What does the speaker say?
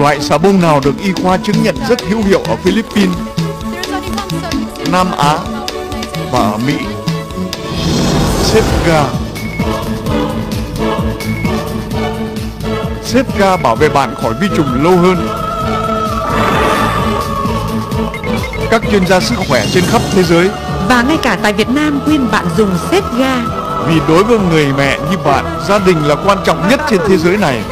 Loại xà bông nào được y khoa chứng nhận rất hữu hiệu ở Philippines, Nam Á và ở Mỹ? Sepga Sepga bảo vệ bạn khỏi vi trùng lâu hơn. Các chuyên gia sức khỏe trên khắp thế giới Và ngay cả tại Việt Nam khuyên bạn dùng Sepga ga vì đối với người mẹ như bạn, gia đình là quan trọng nhất trên thế giới này.